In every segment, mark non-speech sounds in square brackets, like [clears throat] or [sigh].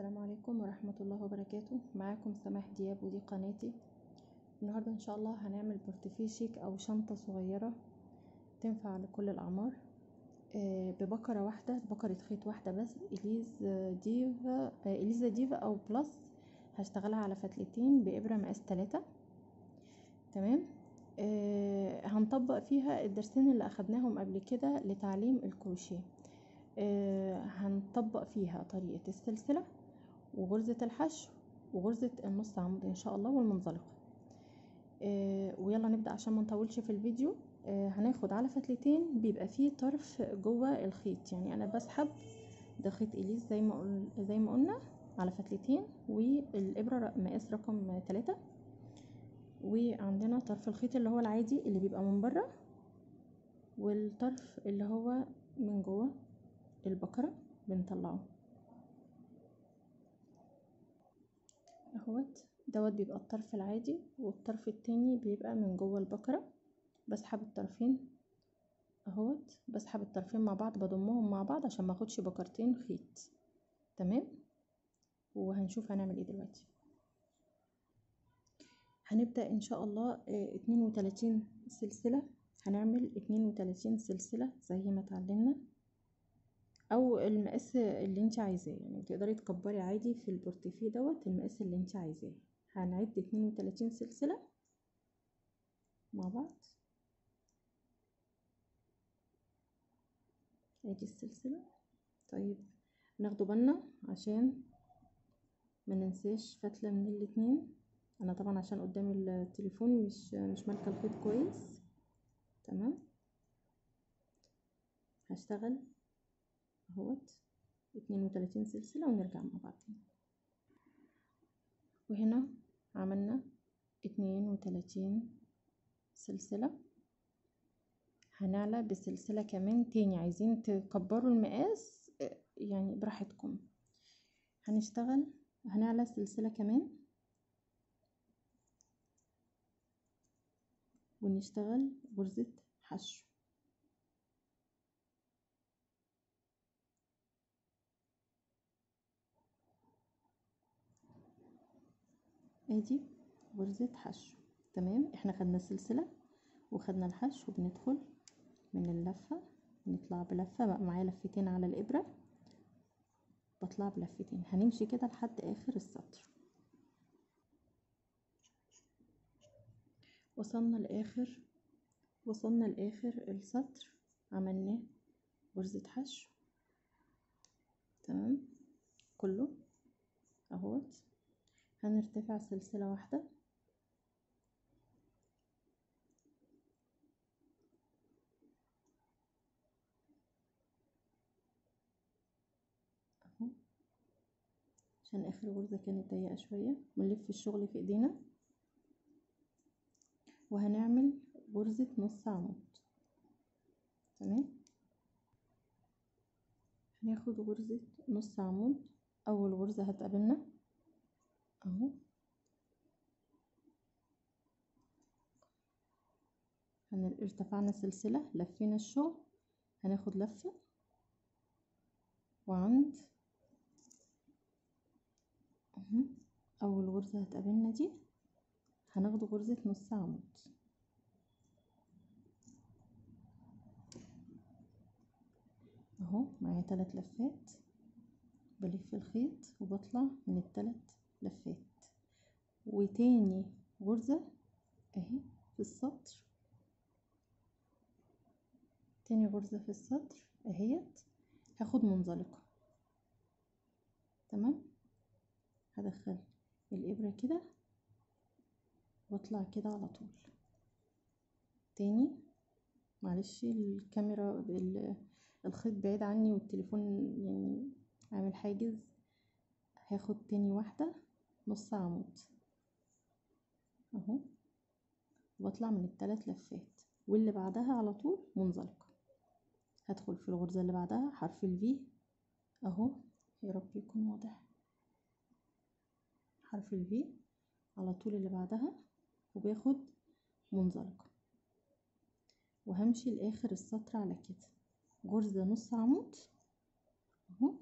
السلام عليكم ورحمة الله وبركاته. معاكم سماح دياب ودي قناتي. النهاردة إن شاء الله هنعمل بورتفيه شيك أو شنطة صغيرة تنفع لكل الأعمار. آه، ببكرة واحدة بكرة خيط واحدة بس. اليز ديفا آه، إليزا ديفا أو بلس هشتغلها على فتلتين بابرة مقاس تلاتة. تمام؟ آه هنطبق فيها الدرسين اللي أخدناهم قبل كده لتعليم الكروشيه. هنطبق فيها طريقة السلسلة. وغرزة الحشو وغرزة النص عمود إن شاء الله والمنزلقة آه ويلا نبدأ عشان ما نطولش في الفيديو. آه هناخد على فتلتين بيبقى فيه طرف جوه الخيط. يعني أنا بسحب ده خيط اليز زي ما قل... زي ما قلنا على فتلتين والإبرة مقاس رقم تلاتة. وعندنا طرف الخيط اللي هو العادي اللي بيبقى من برة والطرف اللي هو من جوه البكرة بنطلعه. اهوت دوت بيبقى الطرف العادي والطرف التاني بيبقى من جوه البكرة. بسحب الطرفين اهوت بسحب الطرفين مع بعض بضمهم مع بعض عشان ما اخدش بكرتين خيط. تمام؟ وهنشوف هنعمل إيه دلوقتي. هنبدأ إن شاء الله اتنين وتلاتين سلسلة. هنعمل اتنين وتلاتين سلسلة زي ما اتعلمنا. أو المقاس اللي انت عايزاه. يعني تقدري تكبري عادي في البورتفيه دوت المقاس اللي انت عايزاه. هنعد اتنين وتلاتين سلسلة مع بعض. ادي السلسلة. طيب ناخدوا بالنا عشان ما ننساش فتلة من الاتنين. أنا طبعا عشان قدام التليفون مش مش مالكه الخيط كويس. تمام؟ هشتغل. اهوت اتنين وتلاتين سلسلة ونرجع مع بعض وهنا عملنا اتنين وتلاتين سلسلة. هنعلى بسلسلة كمان تاني عايزين تكبروا المقاس يعني براحتكم. هنشتغل هنعلى سلسلة كمان. ونشتغل غرزة حشو. ادي غرزة حشو. تمام؟ إحنا خدنا السلسلة وخدنا الحشو بندخل من اللفة نطلع بلفة بقى معايا لفتين على الإبرة. بطلع بلفتين. هنمشي كده لحد آخر السطر. وصلنا لآخر وصلنا لآخر السطر. عملناه غرزة حشو. تمام؟ كله أهوت. هنرتفع سلسلة واحدة. أهو. عشان آخر غرزة كانت ضيقة شوية. ونلف الشغل في إيدينا. وهنعمل غرزة نص عمود. تمام؟ هناخد غرزة نص عمود. أول غرزة هتقابلنا. أهو. ارتفعنا سلسلة لفينا الشغل هناخد لفة. وعند. أهو. أول غرزة هتقابلنا دي. هناخد غرزة نص عمود. أهو معايا تلات لفات. بلف الخيط وبطلع من التلات لفات وتاني غرزة أهي في السطر. تاني غرزة في السطر أهيت. هاخد منزلقة. تمام؟ هدخل الإبرة كده واطلع كده على طول. تاني معلش الكاميرا الخيط بعيد عني والتليفون يعني عامل حاجز. هاخد تاني واحدة. نص عمود أهو. واطلع من التلات لفات. واللي بعدها على طول منزلقة هدخل في الغرزة اللي بعدها حرف الفي أهو. يا رب يكون واضح. حرف الفي على طول اللي بعدها. وباخد منزلقة وهمشي لآخر السطر على كده. غرزة نص عمود أهو.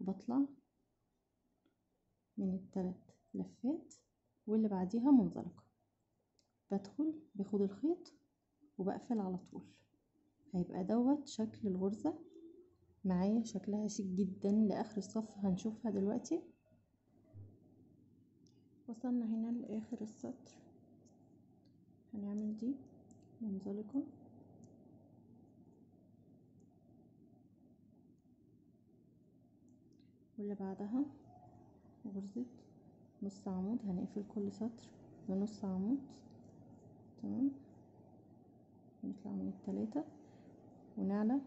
بطلع من التلات لفات واللي بعديها منزلقة. بدخل باخد الخيط وبقفل على طول. هيبقى دوت شكل الغرزة. معايا شكلها شيك جدا لآخر الصف هنشوفها دلوقتي. وصلنا هنا لآخر السطر. هنعمل دي منزلقة. واللي بعدها غرزة نص عمود هنقفل كل سطر بنص عمود. تمام؟ نطلع من التلاتة ونعلى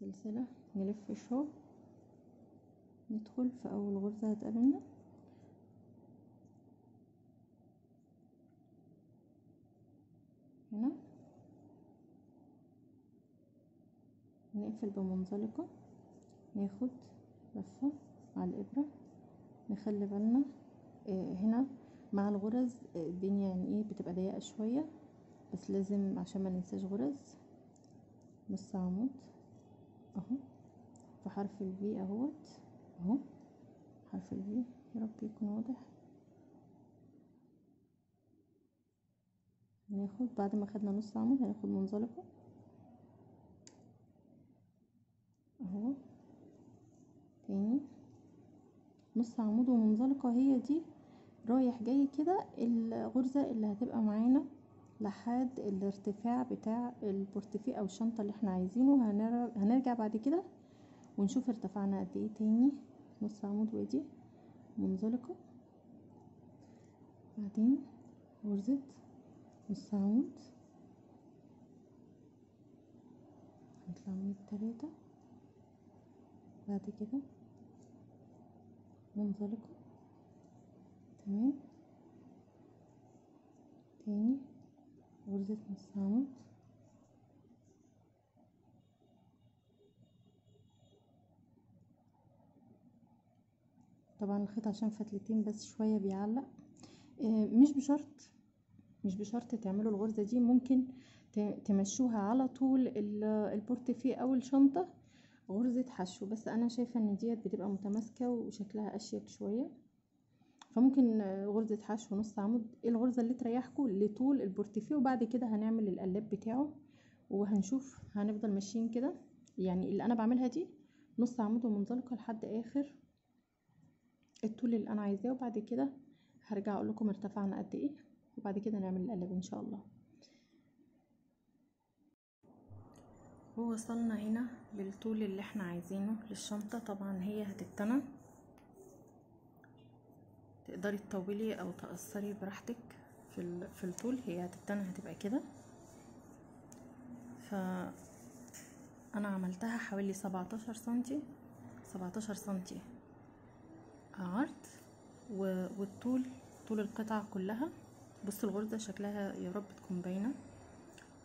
سلسلة نلف الشغل ندخل في أول غرزة هتقابلنا. هنا. نقفل بمنزلقة. ناخد لفة على الإبرة نخلي بالنا آه هنا مع الغرز آه الدنيا يعني إيه بتبقى ضيقة شوية بس لازم عشان ما ننساش غرز نص عمود أهو في حرف الفي أهوت أهو حرف الفي يا رب يكون واضح. هناخد بعد ما خدنا نص عمود هناخد منزلقة أهو. تاني. نص عمود ومنزلقة هي دي رايح جاي كده الغرزة اللي هتبقى معانا لحد الارتفاع بتاع البورتفيه أو الشنطة اللي إحنا عايزينه. هنرجع بعد كده ونشوف ارتفعنا قد إيه تاني. نص عمود وادي منزلقة بعدين غرزة. نص عمود. نطلع من التلاتة. بعد كده منزلقة تمام. تاني. غرزة نص عمود طبعا الخيط عشان فتلتين بس شوية بيعلق. مش بشرط مش بشرط تعملوا الغرزة دي ممكن تمشوها على طول البورتفيه أو الشنطة. غرزة حشو بس أنا شايفة إن ديت بتبقى متماسكة وشكلها أشيك شوية. فممكن غرزة حشو نص عمود الغرزة اللي تريحكم لطول البورتفيه وبعد كده هنعمل القلاب بتاعه وهنشوف هنفضل ماشيين كده. يعني اللي أنا بعملها دي نص عمود ومنزلقة لحد آخر الطول اللي أنا عايزاه وبعد كده هرجع أقول لكم ارتفعنا قد إيه وبعد كده نعمل القلب إن شاء الله. ووصلنا هنا للطول اللي إحنا عايزينه للشنطة. طبعا هي هتتنى. تقدري تطولي أو تقصري براحتك في في الطول. هي هتتنى هتبقى كده. ف أنا عملتها حوالي سبعتاشر سنتي. سبعتاشر سنتي عرض والطول طول القطعة كلها. بصوا الغرزة شكلها يا رب تكون باينة.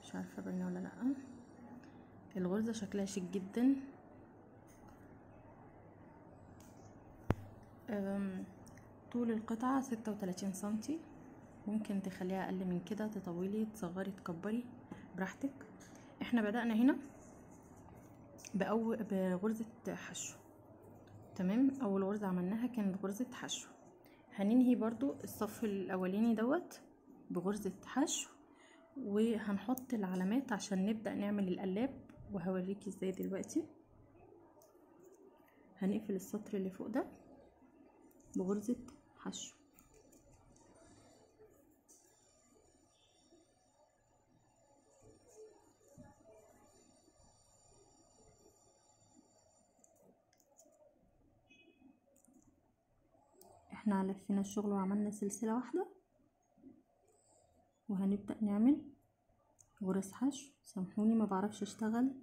مش عارفة باينة ولا لأ. الغرزة شكلها شيك جدا. طول القطعة ستة وتلاتين سنتي. ممكن تخليها أقل من كده تطولي تصغري تكبري براحتك. إحنا بدأنا هنا بأول بغرزة حشو. تمام؟ أول غرزة عملناها كانت غرزة حشو. هننهي برضو الصف الأولاني دوت بغرزة حشو وهنحط العلامات عشان نبدأ نعمل القلاب. وهوريكي إزاي دلوقتي. هنقفل السطر اللي فوق ده بغرزة حشو. إحنا لفينا الشغل وعملنا سلسلة واحدة. وهنبدأ نعمل غرز حشو سامحوني ما بعرفش اشتغل.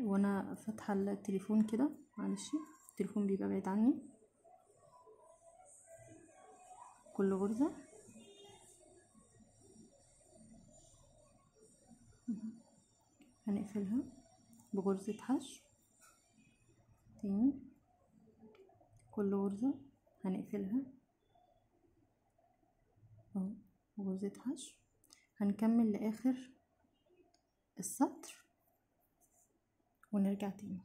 وأنا فاتحة التليفون كده معلش. التليفون بيبقى بعيد عني. كل غرزة. هنقفلها بغرزة حشو. تاني. كل غرزة هنقفلها. أهو. غرزة حشو هنكمل لآخر السطر ونرجع تاني.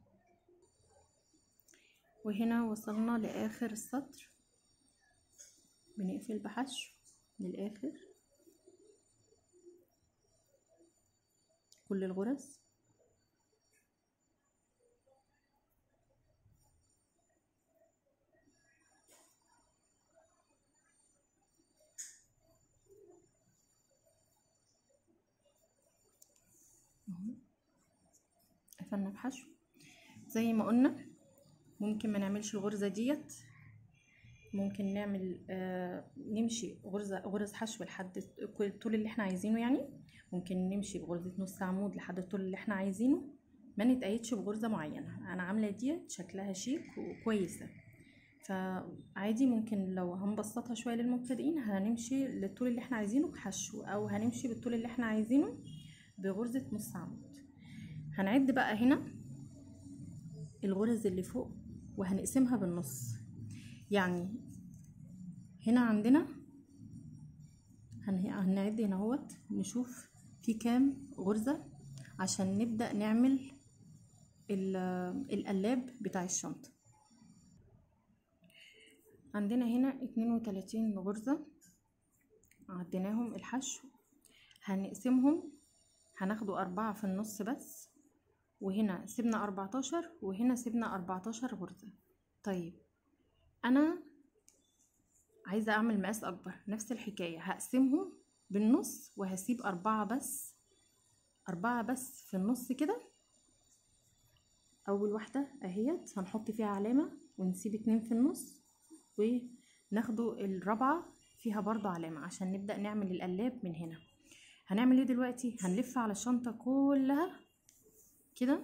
وهنا وصلنا لآخر السطر. بنقفل بحشو للآخر. كل الغرز. قفلنا بحشو زي ما قلنا ممكن ما نعملش الغرزة ديت. ممكن نعمل آه نمشي غرزة غرز حشو لحد الطول اللي إحنا عايزينه يعني. ممكن نمشي بغرزة نص عمود لحد الطول اللي إحنا عايزينه. ما نتقيدش بغرزة معينة. أنا عاملة ديت شكلها شيك وكويسة. فعادي ممكن لو هنبسطها شوية للمبتدئين هنمشي للطول اللي إحنا عايزينه بحشو أو هنمشي بالطول اللي إحنا عايزينه بغرزة نص عمود. هنعد بقى هنا الغرز اللي فوق وهنقسمها بالنص. يعني هنا عندنا هنعد هنا اهوت نشوف في كام غرزة عشان نبدأ نعمل القلاب بتاع الشنطة. عندنا هنا اتنين وتلاتين غرزة عديناهم الحشو. هنقسمهم هناخدوا أربعة في النص بس. وهنا سيبنا أربعتاشر وهنا سيبنا أربعتاشر غرزة طيب أنا عايزة أعمل مقاس أكبر نفس الحكاية هقسمهم بالنص وهسيب أربعة بس أربعة بس في النص كده. أول واحدة أهيت هنحط فيها علامة ونسيب اتنين في النص وناخدوا الرابعة فيها برضو علامة عشان نبدأ نعمل القلاب من هنا. هنعمل إيه دلوقتي؟ هنلف على الشنطة كلها كده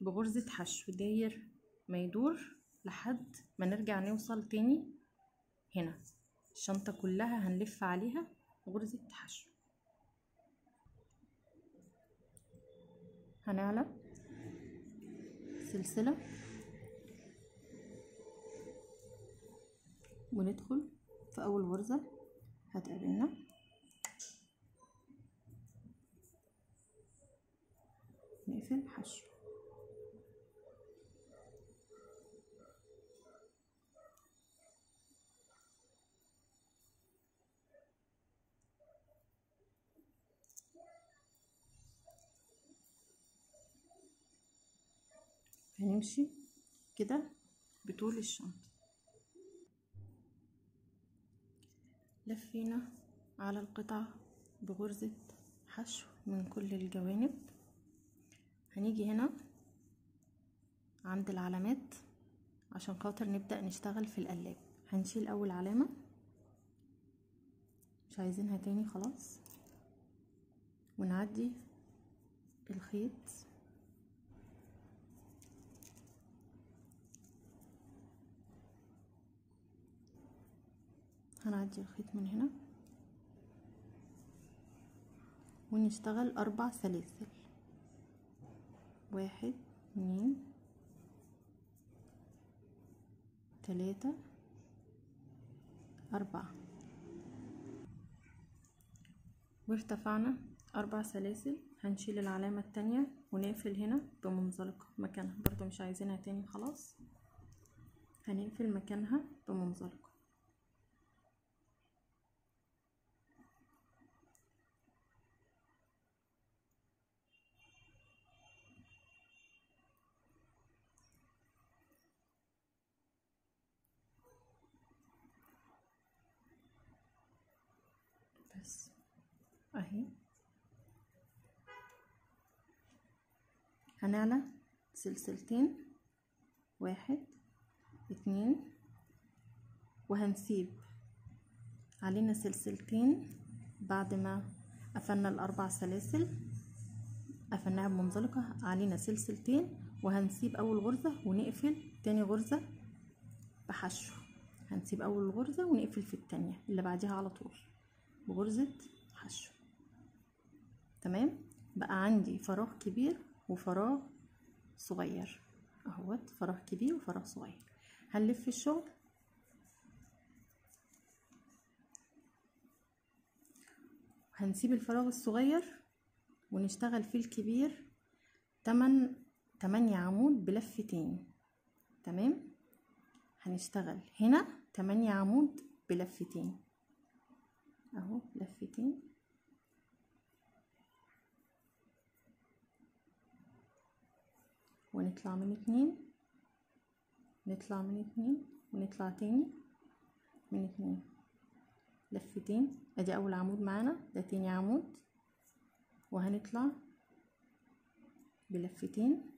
بغرزة حشو داير ما يدور لحد ما نرجع نوصل تاني هنا. الشنطة كلها هنلف عليها غرزة حشو هنعلى سلسلة وندخل في أول غرزة هتقابلنا. نقفل حشو. هنمشي كده بطول الشنطة. لفينا على القطعة بغرزة حشو من كل الجوانب. هنيجي هنا عند العلامات عشان خاطر نبدأ نشتغل في القلاب هنشيل أول علامة. مش عايزينها تاني خلاص. ونعدي الخيط. هنعدي الخيط من هنا. ونشتغل أربع سلاسل. واحد اتنين تلاتة أربعة. وارتفعنا أربع سلاسل هنشيل العلامة التانية ونقفل هنا بمنزلقة مكانها. برضو مش عايزينها تاني خلاص. هنقفل مكانها بمنزلقة بس اهي هنعلى سلسلتين واحد اتنين وهنسيب علينا سلسلتين بعد ما قفلنا الأربع سلاسل. قفلناها بمنزلقة علينا سلسلتين وهنسيب أول غرزة ونقفل تاني غرزة بحشو. هنسيب أول غرزة ونقفل في التانية اللي بعديها على طول بغرزة حشو. تمام؟ بقى عندي فراغ كبير وفراغ صغير. أهوت فراغ كبير وفراغ صغير. هنلف الشغل. هنسيب الفراغ الصغير ونشتغل فيه الكبير. تمن تمانية عمود بلفتين تمام؟ هنشتغل. هنا تمانية عمود بلفتين أهو لفتين ونطلع من اتنين نطلع من اتنين ونطلع تاني من اتنين لفتين. ادي اول عمود معانا ده تاني عمود. وهنطلع بلفتين.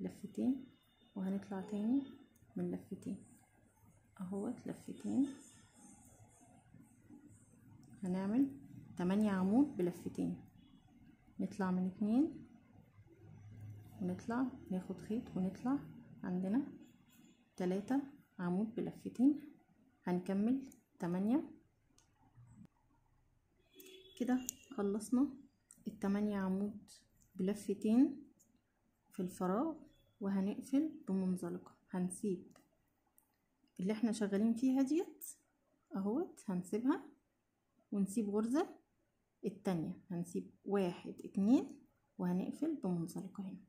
لفتين. وهنطلع تاني من لفتين. اهوت لفتين. هنعمل تمانية عمود بلفتين. نطلع من اتنين ونطلع ناخد خيط ونطلع عندنا تلاتة عمود بلفتين. هنكمل تمانية. كده خلصنا التمانية عمود بلفتين في الفراغ وهنقفل بمنزلقة. هنسيب اللي إحنا شغالين فيها ديت أهوت هنسيبها ونسيب غرزة. التانية. هنسيب واحد اتنين وهنقفل بمنزلقة هنا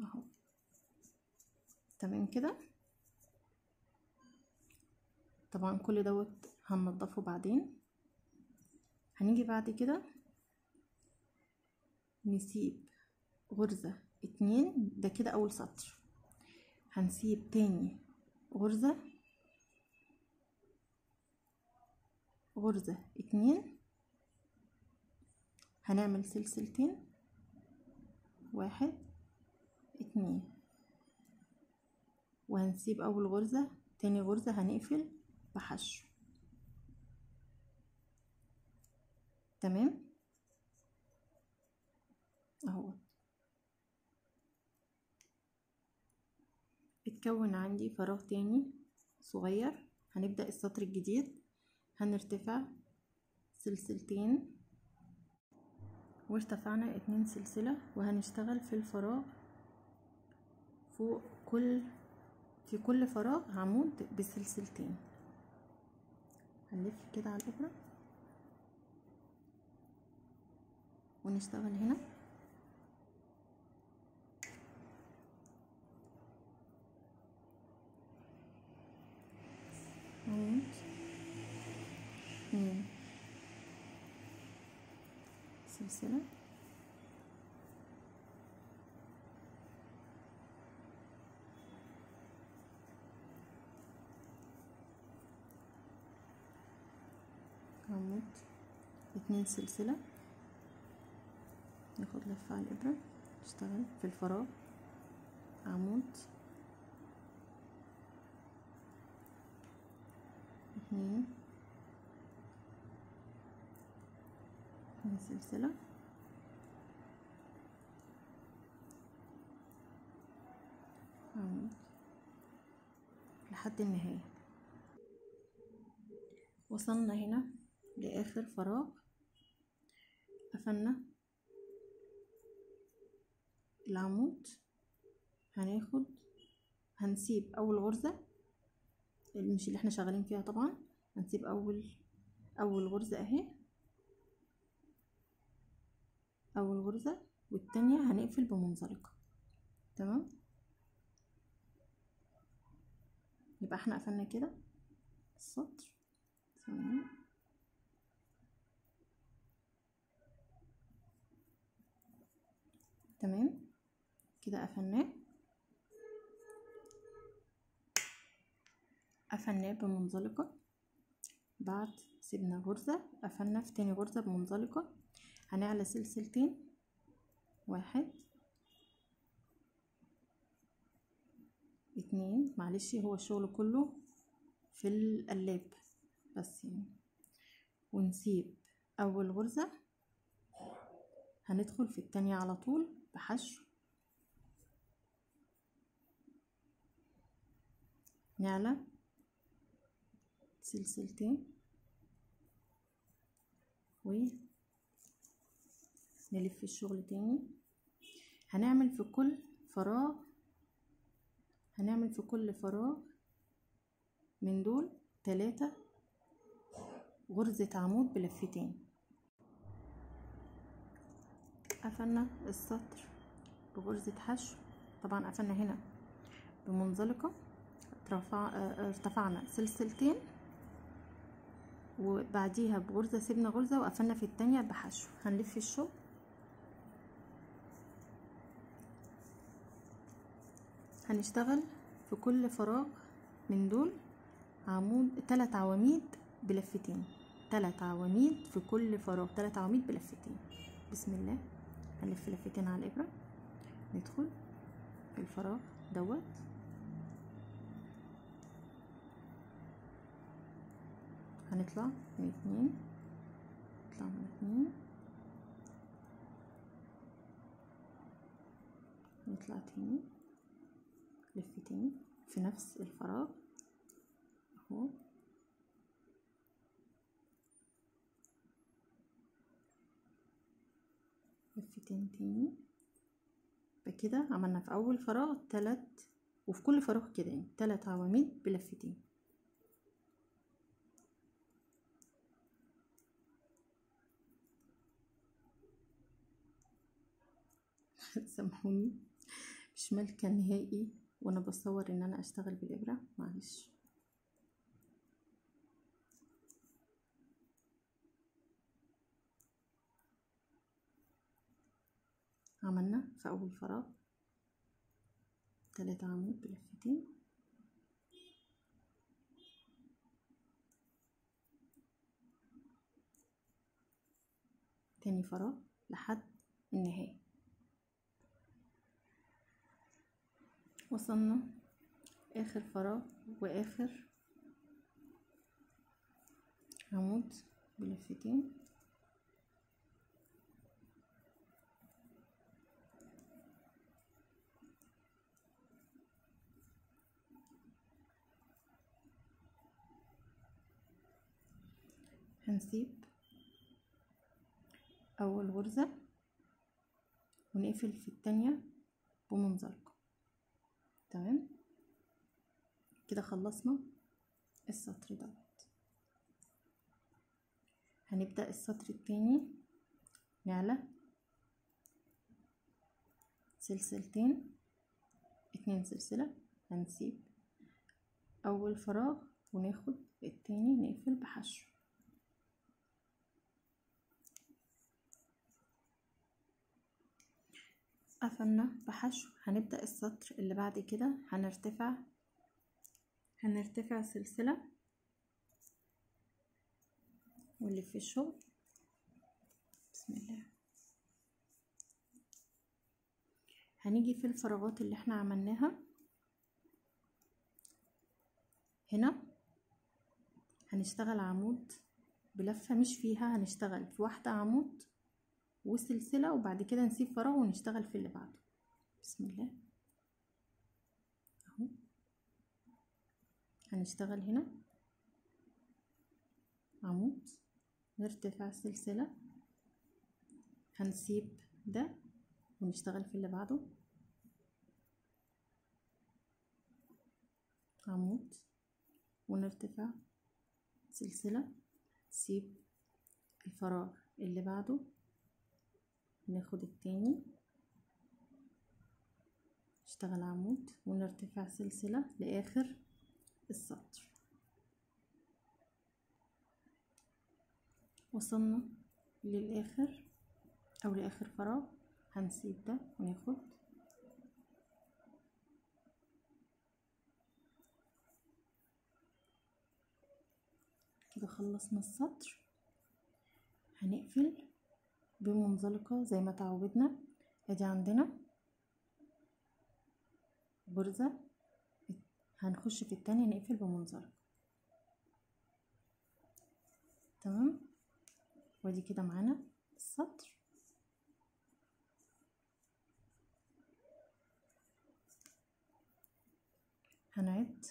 أهو. تمام كده؟ طبعا كل دوت هننضفه بعدين. هنيجي بعد كده نسيب غرزة اتنين. ده كده أول سطر. هنسيب تاني غرزة غرزة اتنين. هنعمل سلسلتين. واحد اتنين. وهنسيب أول غرزة تاني غرزة هنقفل بحشو. تمام؟ أهو. اتكون عندي فراغ تاني صغير. هنبدأ السطر الجديد. هنرتفع سلسلتين. وارتفعنا اتنين سلسلة وهنشتغل في الفراغ فوق كل في كل فراغ عمود بسلسلتين. هنلف كده على الإبرة ونشتغل هنا. عمود اتنين سلسلة. عمود اتنين سلسلة. ناخد لفة على الإبرة. نشتغل في الفراغ. عمود. اتنين اتنين سلسلة عمود لحد النهاية. وصلنا هنا لآخر فراغ. قفلنا العمود هناخد. هنسيب أول غرزة. مش اللي إحنا شغالين فيها طبعا. هنسيب أول أول غرزة أهي. اول غرزة والتانية هنقفل بمنزلقة. تمام؟ يبقى إحنا قفلنا كده. السطر. ثانية تمام؟ كده قفلناه. قفلناه بمنزلقة. بعد سيبنا غرزة قفلنا في تاني غرزة بمنزلقة. هنعلى سلسلتين. واحد اتنين. معلش هو الشغل كله في القلاب بس يعني. ونسيب أول غرزة. هندخل في التانية على طول بحشو. نعلى سلسلتين. ونلف الشغل تاني. هنعمل في كل فراغ هنعمل في كل فراغ من دول تلاتة غرزة عمود بلفتين قفلنا السطر بغرزة حشو. طبعا قفلنا هنا بمنزلقة. ارتفع ارتفعنا سلسلتين وبعديها بغرزة سيبنا غرزة وقفلنا في التانية بحشو. هنلف الشغل. هنشتغل في كل فراغ من دول عمود تلات عواميد بلفتين. تلات عواميد في كل فراغ. تلات عواميد بلفتين. بسم الله. هنلف لفتين على الإبرة. ندخل في الفراغ دوت. هنطلع من اتنين. نطلع من اتنين. نطلع تاني. لفتين في نفس الفراغ. أهو. لفتين تاني. بكده عملنا في أول فراغ تلات وفي كل فراغ كده يعني تلات عواميد بلفتين. [laughs] سامحوني. مش مالكة نهائي. وأنا بصور إن أنا أشتغل بالإبرة. معلش. عملنا في أول فراغ. تلاتة عمود بلفتين. تاني فراغ لحد النهاية. وصلنا. آخر فراغ وآخر عمود بلفتين هنسيب أول غرزة ونقفل في التانية بمنزلقة تمام؟ كده خلصنا السطر دوت. هنبدأ السطر التاني. نعلى سلسلتين. اتنين سلسلة. هنسيب أول فراغ وناخد التاني نقفل بحشو. قفلنا بحشو هنبدأ السطر اللي بعد كده. هنرتفع هنرتفع سلسلة. ونلف الشغل. بسم الله. هنيجي في الفراغات اللي إحنا عملناها. هنا هنشتغل عمود بلفة مش فيها هنشتغل في واحدة عمود. وسلسلة وبعد كده نسيب فراغ ونشتغل في اللي بعده. بسم الله. أهو. هنشتغل هنا. عمود. نرتفع سلسلة. هنسيب ده ونشتغل في اللي بعده. عمود. ونرتفع سلسلة. نسيب الفراغ اللي بعده. ناخد التاني. نشتغل عمود ونرتفع سلسلة لآخر السطر. وصلنا للآخر أو لآخر فراغ. هنسيب ده وناخد. كده خلصنا السطر. هنقفل. بمنزلقة زي ما تعودنا. ادي عندنا غرزة هنخش في التانية نقفل بمنزلقة. تمام؟ وادي كده معانا السطر. هنعد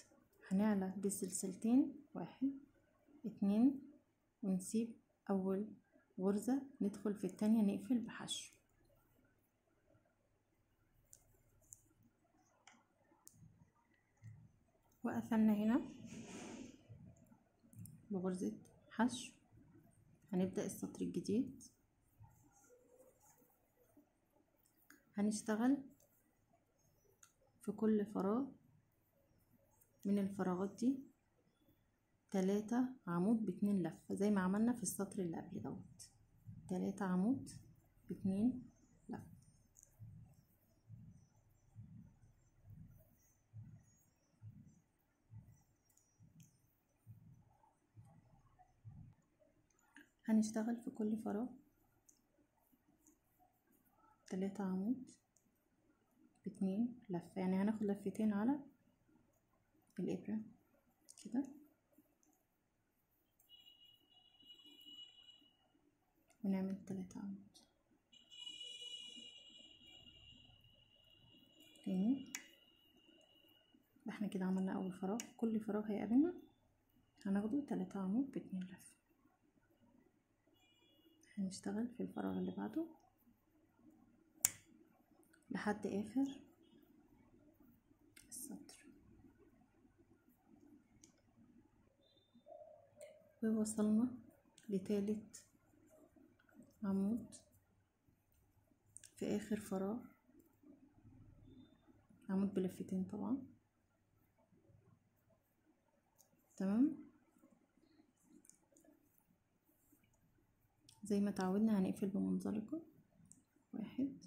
هنعلى بسلسلتين. واحد اتنين ونسيب أول غرزة ندخل في التانية نقفل بحشو. وقفلنا هنا بغرزة حشو. هنبدأ السطر الجديد. هنشتغل في كل فراغ من الفراغات دي. تلاتة عمود باتنين لفة زي ما عملنا في السطر اللي قبل دوت. تلاتة عمود باتنين لفة. هنشتغل في كل فراغ تلاتة عمود باتنين لفة. يعني هناخد لفتين على الإبرة كده. ونعمل تلاتة عمود تاني. إحنا كده عملنا أول فراغ. كل فراغ هيقابلنا هناخده تلاتة عمود باتنين لفة هنشتغل في الفراغ اللي بعده لحد آخر السطر. ووصلنا لتالت عمود. في آخر فراغ. عمود بلفتين طبعا. تمام؟ زي ما تعودنا هنقفل بمنزلقة واحد.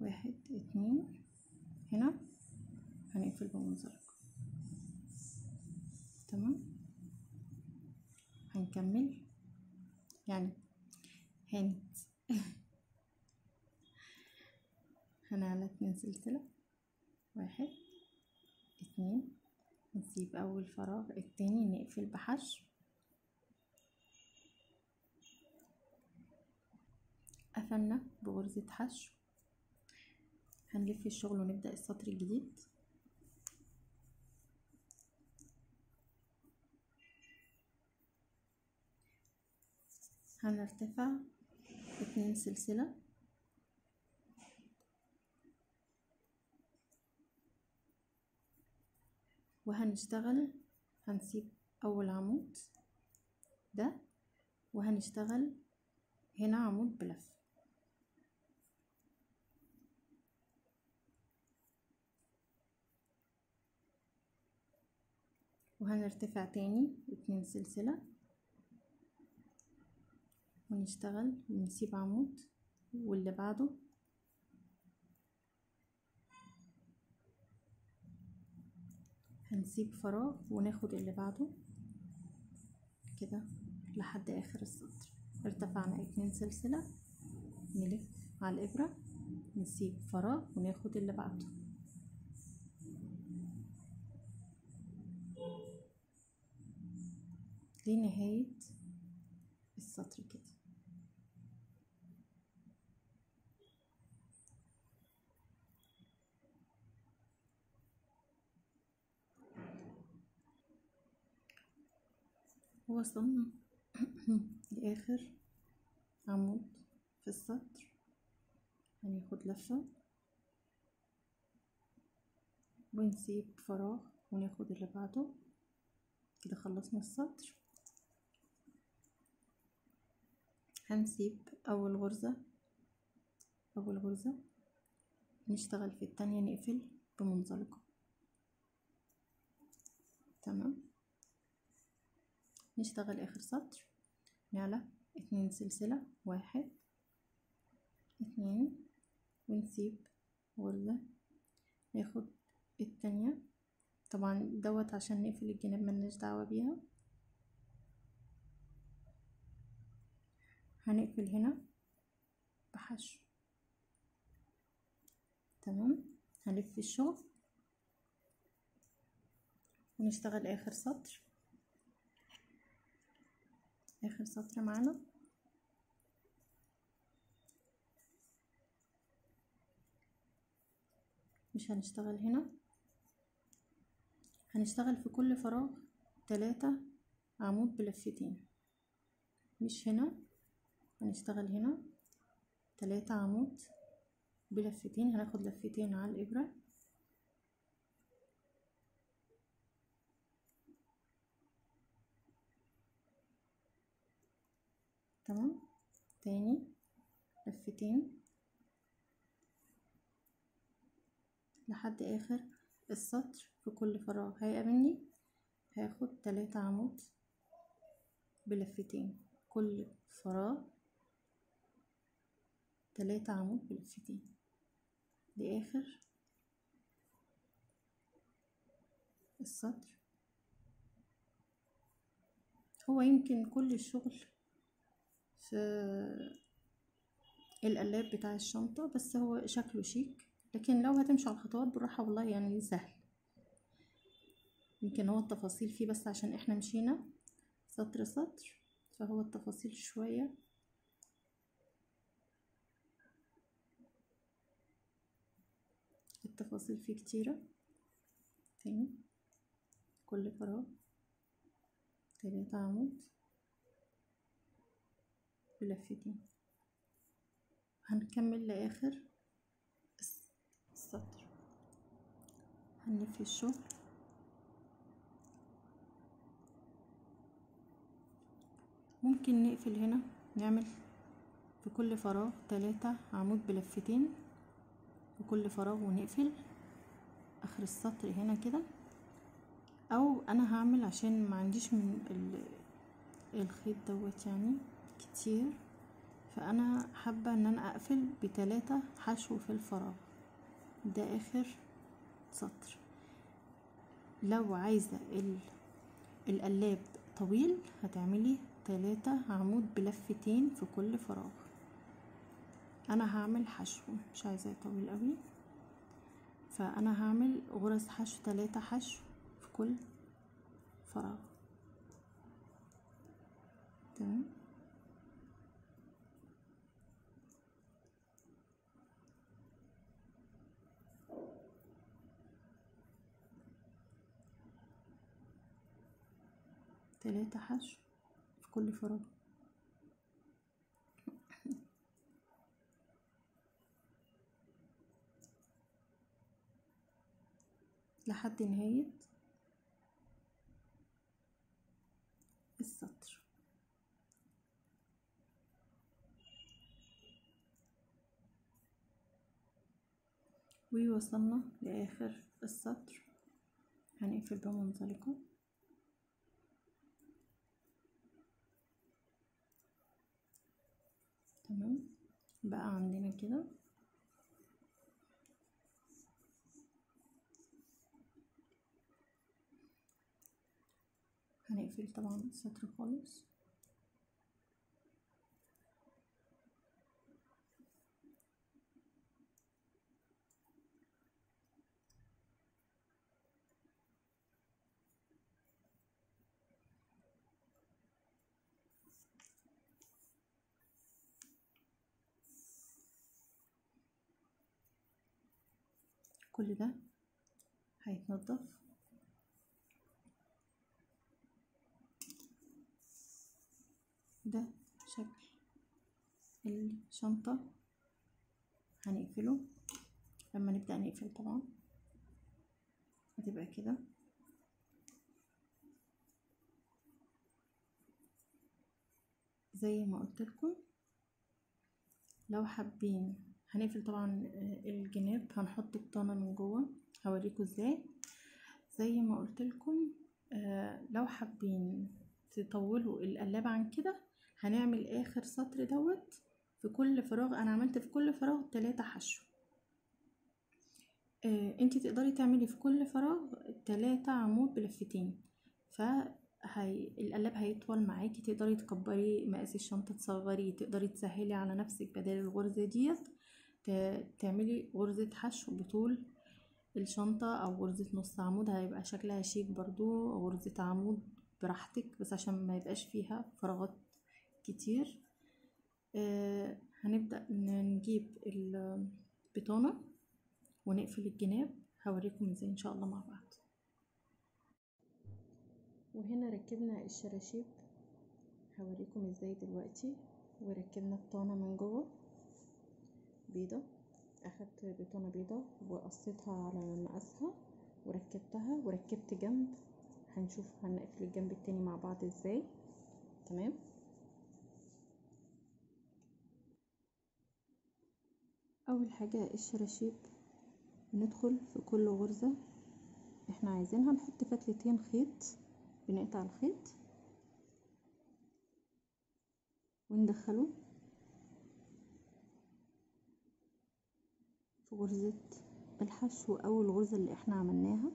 واحد اتنين. هنا هنقفل بمنزلقة تمام؟ هنكمل. يعني. هنت. [laughs] هنعمل اتنين سلسلة واحد. اتنين. نسيب أول فراغ. التاني نقفل بحشو قفلنا بغرزة حشو هنلف الشغل ونبدأ السطر الجديد. هنرتفع اتنين سلسلة. وهنشتغل هنسيب أول عمود ده. وهنشتغل هنا عمود بلف. وهنرتفع تاني اتنين سلسلة. ونشتغل ونسيب عمود واللي بعده؟ هنسيب فراغ وناخد اللي بعده. كده لحد آخر السطر. ارتفعنا اتنين سلسلة نلف على الإبرة نسيب فراغ وناخد اللي بعده. لنهاية السطر كده. وصلنا [clears throat] لآخر عمود في السطر. هناخد لفة. ونسيب فراغ وناخد اللي بعده. كده خلصنا السطر. هنسيب أول غرزة أول غرزة. نشتغل في التانية نقفل بمنزلقة. تمام؟ نشتغل آخر سطر. نعلى. اتنين سلسلة. واحد. اتنين. ونسيب غرزة. ناخد التانية. طبعا دوت عشان نقفل الجناب ملناش دعوة بيها. هنقفل هنا. بحشو. تمام. هنلف الشغل. ونشتغل آخر سطر. آخر سطر معانا. مش هنشتغل هنا. هنشتغل في كل فراغ تلاتة عمود بلفتين. مش هنا. هنشتغل هنا. تلاتة عمود بلفتين هناخد لفتين على الإبرة. تمام؟ تاني لفتين. لحد آخر السطر في كل فراغ. هيقابلني؟ هاخد تلاتة عمود بلفتين. كل فراغ. تلاتة عمود بلفتين لآخر السطر. هو يمكن كل الشغل في القلاب بتاع الشنطة بس هو شكله شيك. لكن لو هتمشي على الخطوات بالراحة والله يعني سهل. يمكن هو التفاصيل فيه بس عشان إحنا مشينا. سطر سطر. فهو التفاصيل شوية. التفاصيل فيه كتيرة. تاني. كل فراغ. تلاتة عمود بلفتين هنكمل لآخر. السطر. هنلف الشغل. ممكن نقفل هنا. نعمل في كل فراغ تلاتة عمود بلفتين. في كل فراغ ونقفل آخر السطر هنا كده. أو أنا هعمل عشان ما عنديش من الخيط دوت يعني كتير. فأنا حابة إن أنا أقفل بتلاتة حشو في الفراغ. ده آخر سطر. لو عايزة القلاب طويل هتعملي تلاتة عمود بلفتين في كل فراغ. أنا هعمل حشو مش عايزاه طويل قوي. فأنا هعمل غرز حشو تلاتة حشو في كل فراغ تمام؟ تلاتة حشو في كل فراغ لحد نهاية السطر. ووصلنا لآخر السطر. هنقفل بمنزلقة تمام؟ بقى عندنا كده. هنقفل طبعا السطر خالص. كل ده هيتنضف. ده شكل الشنطة. هنقفله. لما نبدأ نقفل طبعا. هتبقى كده. زي ما قلت لكم. لو حابين هنقفل طبعا الجناب. هنحط بطانة من جوه. هوريكم إزاي. زي ما قلت لكم لو حابين تطولوا القلاب عن كده هنعمل آخر سطر دوت في كل فراغ. أنا عملت في كل فراغ تلاتة حشو. آه انتي تقدري تعملي في كل فراغ تلاتة عمود بلفتين. فهي القلاب هيطول معاكي تقدري تكبري مقاس الشنطة تصغري تقدري تسهلي على نفسك بدل الغرزة ديت. تعملي غرزة حشو بطول الشنطة أو غرزة نص عمود. هيبقى شكلها شيك برضو غرزة عمود براحتك بس عشان ما يبقاش فيها فراغات كتير. آه هنبدأ نجيب البطانة ونقفل الجناب هوريكم إزاي إن شاء الله مع بعض. وهنا ركبنا الشراشيب هوريكم إزاي دلوقتي. وركبنا بطانة من جوه بيضة. أخدت بطانة بيضة وقصيتها على مقاسها وركبتها. وركبت جنب هنشوف هنقفل الجنب التاني مع بعض إزاي. تمام؟ أول حاجة الشراشيب بندخل في كل غرزة. إحنا عايزينها نحط فتلتين خيط بنقطع الخيط وندخله في غرزة الحشو أو الغرزة اللي إحنا عملناها.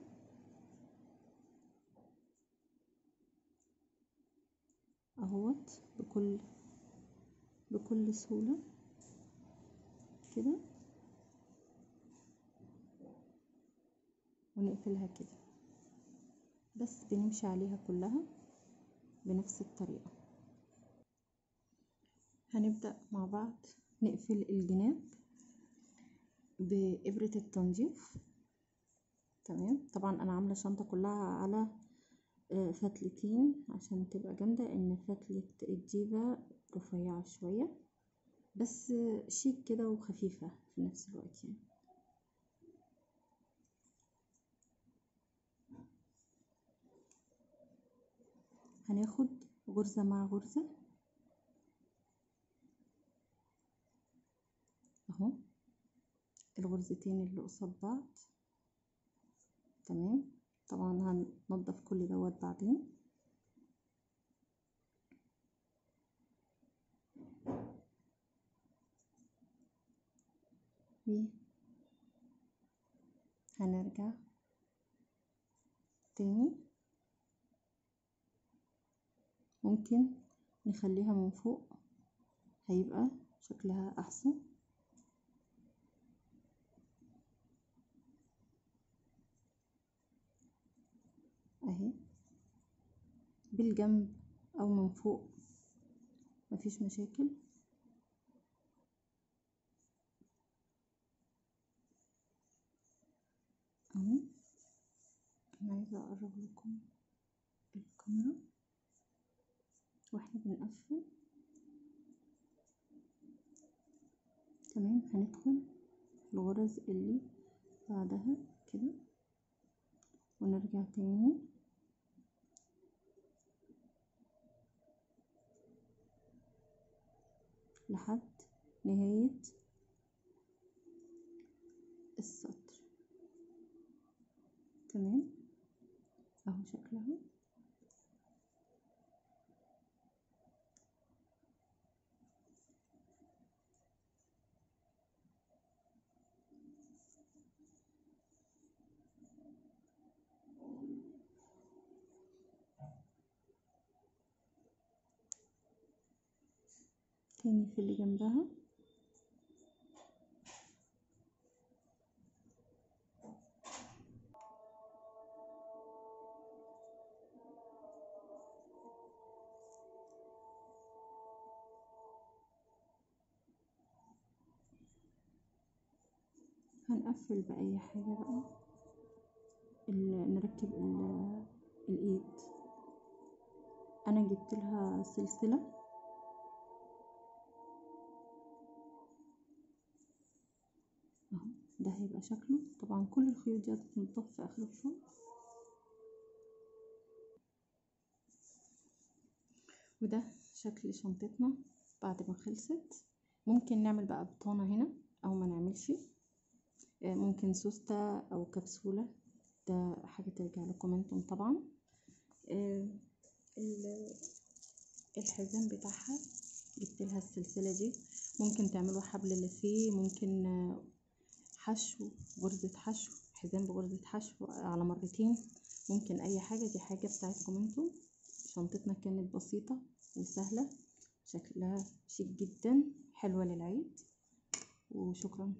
أهوت بكل بكل سهولة. كده. ونقفلها كده. بس بنمشي عليها كلها بنفس الطريقة. هنبدأ مع بعض نقفل الجناب بإبرة التنظيف. تمام؟ طبعا أنا عاملة شنطة كلها على فتلتين عشان تبقى جامدة إن فتلة الجيبة رفيعة شوية. بس شيك كده وخفيفة في نفس الوقت يعني. هناخد غرزة مع غرزة. أهو. الغرزتين اللي قصاد بعض. تمام. طبعا هننضف كل دوت بعدين. هنرجع تاني ممكن نخليها من فوق هيبقى شكلها احسن اهي بالجنب أو من فوق مفيش مشاكل اهو أنا عايزة أقرب لكم الكاميرا. وإحنا بنقفل تمام هندخل الغرز اللي بعدها كده ونرجع تاني. لحد نهاية السطر تمام أهو شكلها. تاني في اللي جنبها. هنقفل بأي حاجة بقى؟ نركب الإيد. أنا جبت لها سلسلة. أهو ده هيبقى شكله. طبعا كل الخيوط دي هتتنضف في آخر الشغل وده شكل شنطتنا بعد ما خلصت. ممكن نعمل بقى بطانة هنا أو ما نعملش. ممكن سوستة أو كبسولة. ده حاجة ترجع لكم أنتم طبعا الحزام بتاعها جبت لها السلسلة دي. ممكن تعملوا حبل لاسيه ممكن حشو غرزة حشو حزام بغرزة حشو على مرتين. ممكن أي حاجة دي حاجة بتاعتكم أنتم شنطتنا كانت بسيطة وسهلة شكلها شيك جدا حلوة للعيد. وشكرا.